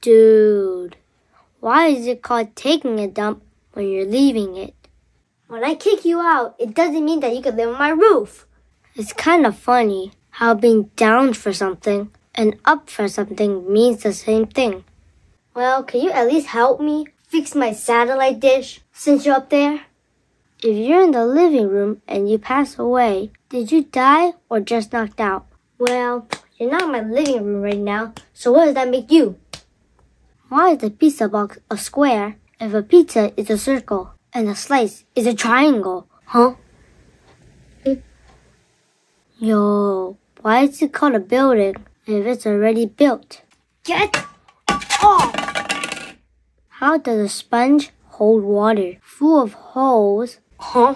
Dude, why is it called taking a dump when you're leaving it? When I kick you out, it doesn't mean that you can live on my roof. It's kind of funny how being down for something and up for something means the same thing. Well, can you at least help me fix my satellite dish since you're up there? If you're in the living room and you pass away, did you die or just knocked out? Well, you're not in my living room right now, so what does that make you? Why is the pizza box a square if a pizza is a circle and a slice is a triangle? Huh? Yo, why is it called a building if it's already built? Get off! How does a sponge hold water full of holes? Huh?